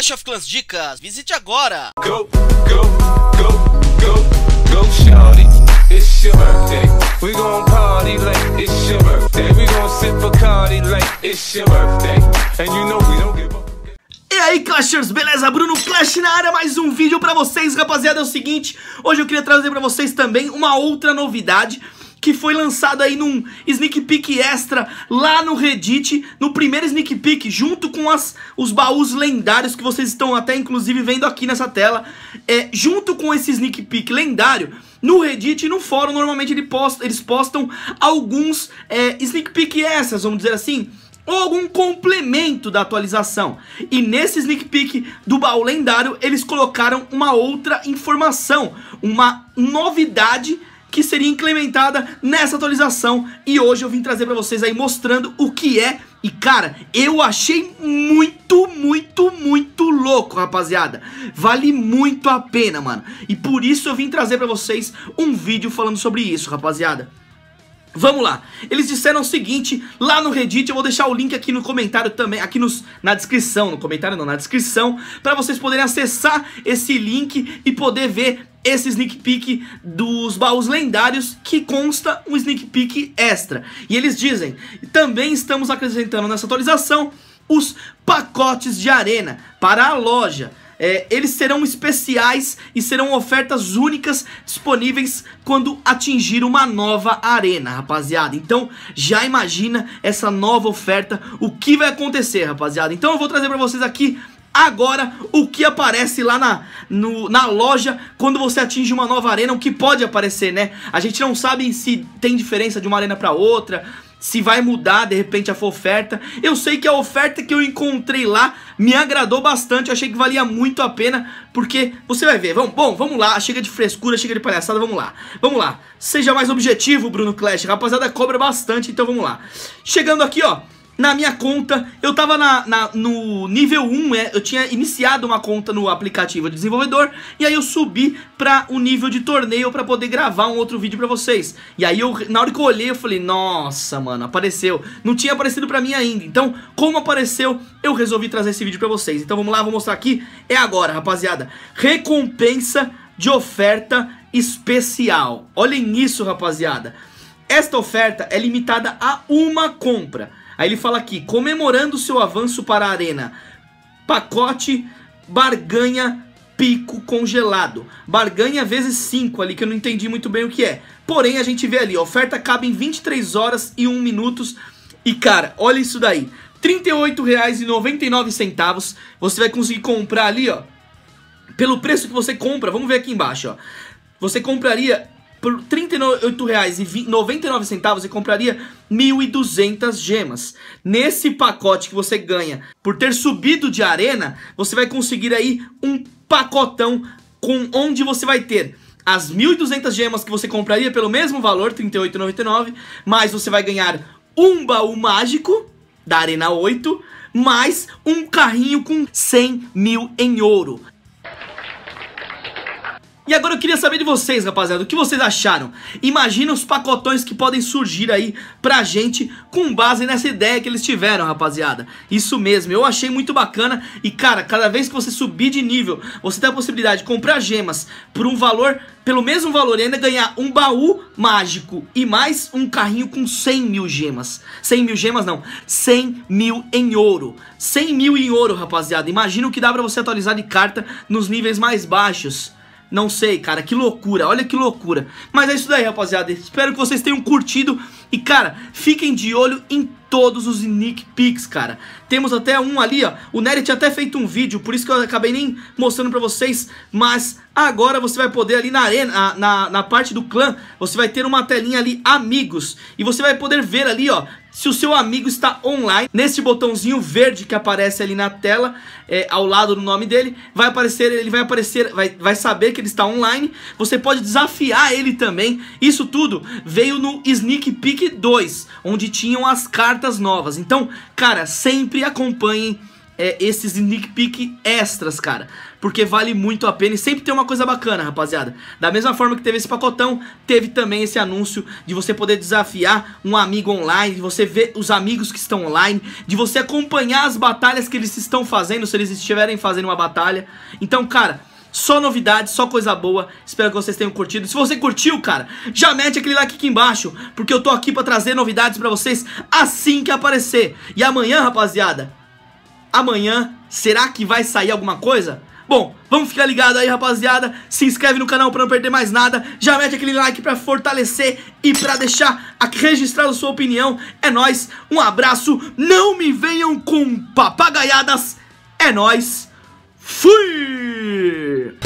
Clash of Clans Dicas, visite agora! Go, go, go, go, go, shorty. It's your birthday. We gon' party like it's your birthday. We gon' sip Bacardi like it's your birthday. And you know we don't give a E aí Clashers, beleza? Bruno Clash na área, mais um vídeo pra vocês, rapaziada, é o seguinte Hoje eu queria trazer pra vocês também uma outra novidade que foi lançada aí num sneak peek extra lá no Reddit, no primeiro sneak peek, junto com as, os baús lendários que vocês estão até inclusive vendo aqui nessa tela. É, junto com esse sneak peek lendário, no Reddit e no fórum normalmente eles postam, eles postam alguns é, sneak peek extras, vamos dizer assim, ou algum complemento da atualização. E nesse sneak peek do baú lendário, eles colocaram uma outra informação, uma novidade que seria implementada nessa atualização. E hoje eu vim trazer pra vocês aí mostrando o que é. E cara, eu achei muito, muito, muito louco, rapaziada. Vale muito a pena, mano. E por isso eu vim trazer pra vocês um vídeo falando sobre isso, rapaziada Vamos lá, eles disseram o seguinte lá no Reddit, eu vou deixar o link aqui no comentário também, aqui nos, na descrição, no comentário não, na descrição Pra vocês poderem acessar esse link e poder ver esse sneak peek dos baús lendários que consta um sneak peek extra. E eles dizem, também estamos acrescentando nessa atualização os pacotes de arena para a loja é, eles serão especiais e serão ofertas únicas disponíveis quando atingir uma nova arena, rapaziada. Então já imagina essa nova oferta, o que vai acontecer, rapaziada. Então eu vou trazer pra vocês aqui agora o que aparece lá na, no, na loja quando você atinge uma nova arena, o que pode aparecer, né? A gente não sabe se tem diferença de uma arena pra outra se vai mudar de repente a oferta. Eu sei que a oferta que eu encontrei lá me agradou bastante, eu achei que valia muito a pena, porque você vai ver. Vamos, bom, vamos lá, chega de frescura, chega de palhaçada, vamos lá. Vamos lá. Seja mais objetivo, Bruno Clash. Rapaziada, cobra bastante, então vamos lá. Chegando aqui, ó, na minha conta, eu tava na, na, no nível 1, é, eu tinha iniciado uma conta no aplicativo de desenvolvedor E aí eu subi pra o um nível de torneio pra poder gravar um outro vídeo pra vocês. E aí eu, na hora que eu olhei, eu falei, nossa mano, apareceu. Não tinha aparecido pra mim ainda, então como apareceu, eu resolvi trazer esse vídeo pra vocês. Então vamos lá, vou mostrar aqui, é agora rapaziada. Recompensa de oferta especial. Olhem isso rapaziada. Esta oferta é limitada a uma compra Aí ele fala aqui, comemorando seu avanço para a arena, pacote barganha pico congelado. Barganha vezes 5 ali, que eu não entendi muito bem o que é. Porém, a gente vê ali, a oferta cabe em 23 horas e 1 minutos. E cara, olha isso daí. R$ 38,99 você vai conseguir comprar ali, ó. Pelo preço que você compra, vamos ver aqui embaixo, ó. Você compraria por R$ 38,99 você compraria 1.200 gemas. Nesse pacote que você ganha por ter subido de arena, você vai conseguir aí um pacotão com onde você vai ter as 1.200 gemas que você compraria pelo mesmo valor, R$ 38,99, mas você vai ganhar um baú mágico da Arena 8, mais um carrinho com 100 mil em ouro. E agora eu queria saber de vocês, rapaziada, o que vocês acharam? Imagina os pacotões que podem surgir aí pra gente com base nessa ideia que eles tiveram, rapaziada. Isso mesmo, eu achei muito bacana e, cara, cada vez que você subir de nível, você tem a possibilidade de comprar gemas por um valor, pelo mesmo valor e ainda ganhar um baú mágico e mais um carrinho com 100 mil gemas. 100 mil gemas não, 100 mil em ouro. 100 mil em ouro, rapaziada. Imagina o que dá pra você atualizar de carta nos níveis mais baixos. Não sei, cara, que loucura, olha que loucura. Mas é isso daí, rapaziada. Espero que vocês tenham curtido. E, cara, fiquem de olho em todos os sneak peeks, cara. Temos até um ali, ó. O Nery tinha até feito um vídeo, por isso que eu acabei nem mostrando pra vocês. Mas agora você vai poder ali na arena, na, na parte do clã, você vai ter uma telinha ali, amigos. E você vai poder ver ali, ó, se o seu amigo está online, nesse botãozinho verde que aparece ali na tela, é, ao lado do nome dele, vai aparecer, ele vai aparecer, vai, vai saber que ele está online, você pode desafiar ele também, isso tudo veio no Sneak Peek 2, onde tinham as cartas novas, então, cara, sempre acompanhem é, esses sneak peek extras, cara. Porque vale muito a pena e sempre tem uma coisa bacana, rapaziada. Da mesma forma que teve esse pacotão, teve também esse anúncio de você poder desafiar um amigo online, de você ver os amigos que estão online, de você acompanhar as batalhas que eles estão fazendo, se eles estiverem fazendo uma batalha. Então, cara, só novidades, só coisa boa. Espero que vocês tenham curtido. Se você curtiu, cara, já mete aquele like aqui embaixo, porque eu tô aqui pra trazer novidades pra vocês assim que aparecer. E amanhã, rapaziada, amanhã, será que vai sair alguma coisa? Bom, vamos ficar ligado aí, rapaziada. Se inscreve no canal pra não perder mais nada. Já mete aquele like pra fortalecer e pra deixar registrado sua opinião. É nóis, um abraço. Não me venham com papagaiadas. É nóis. Fui!